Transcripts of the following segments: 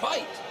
fight.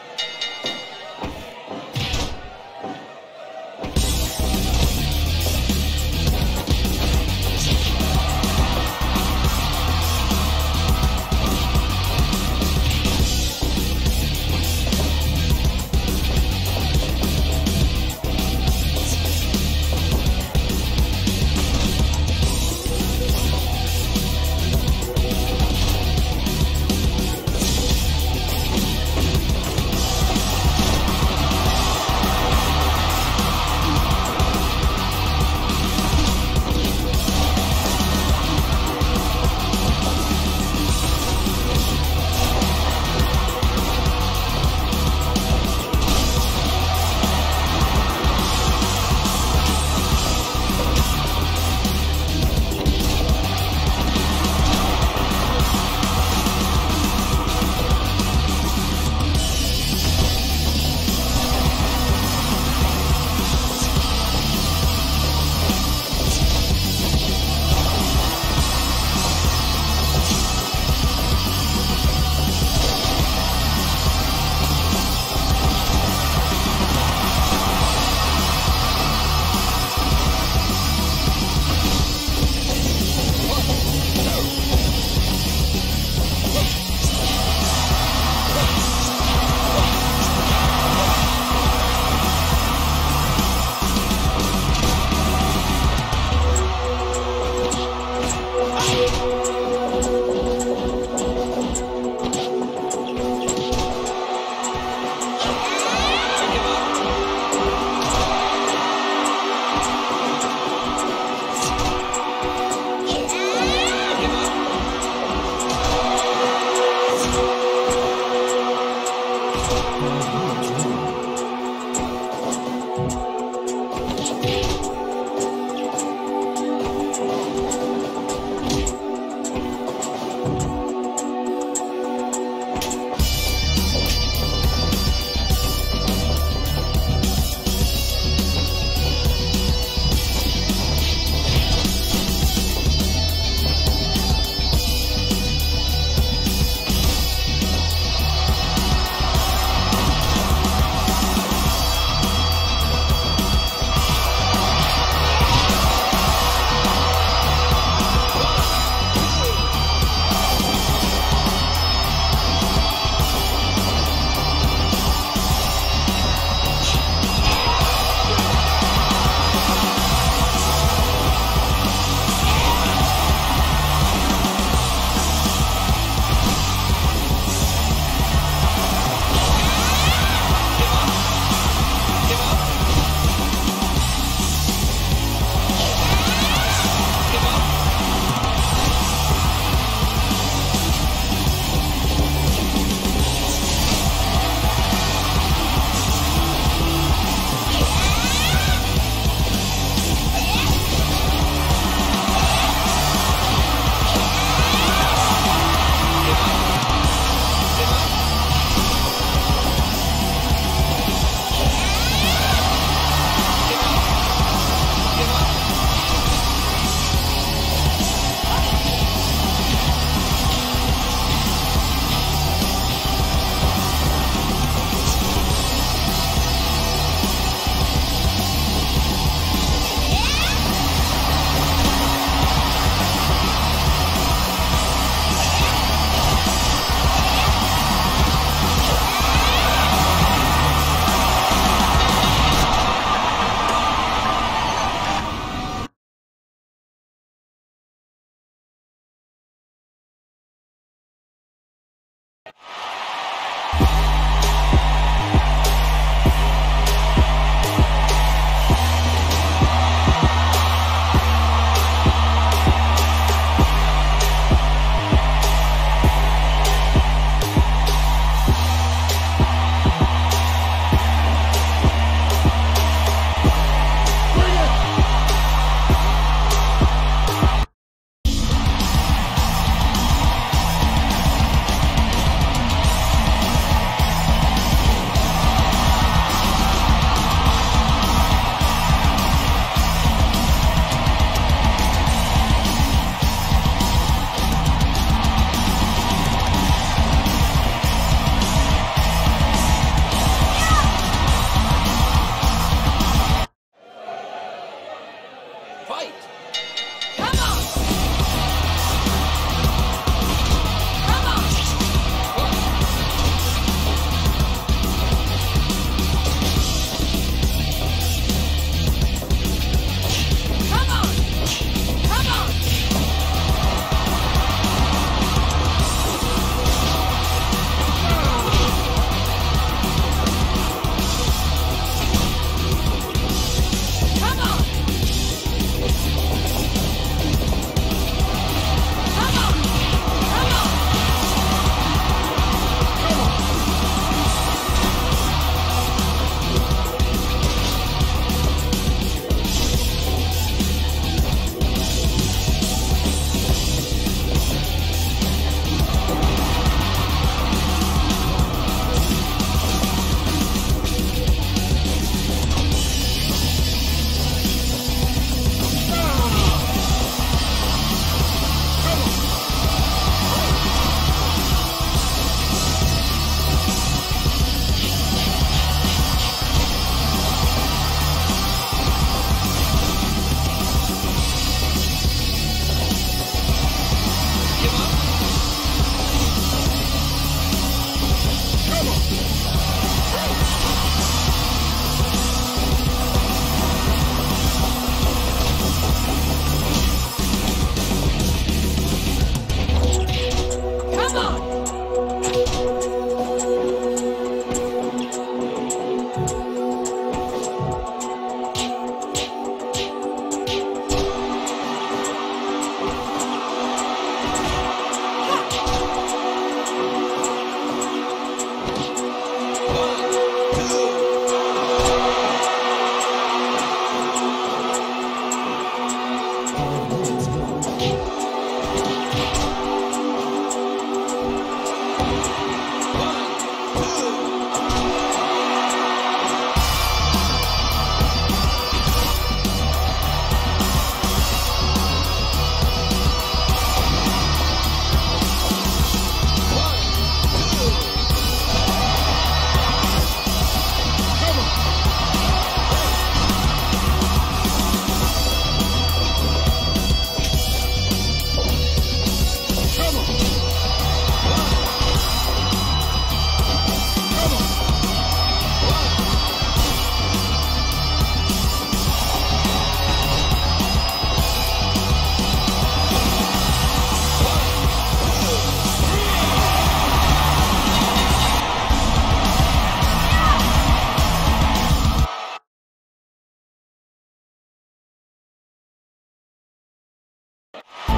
See,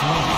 Smith.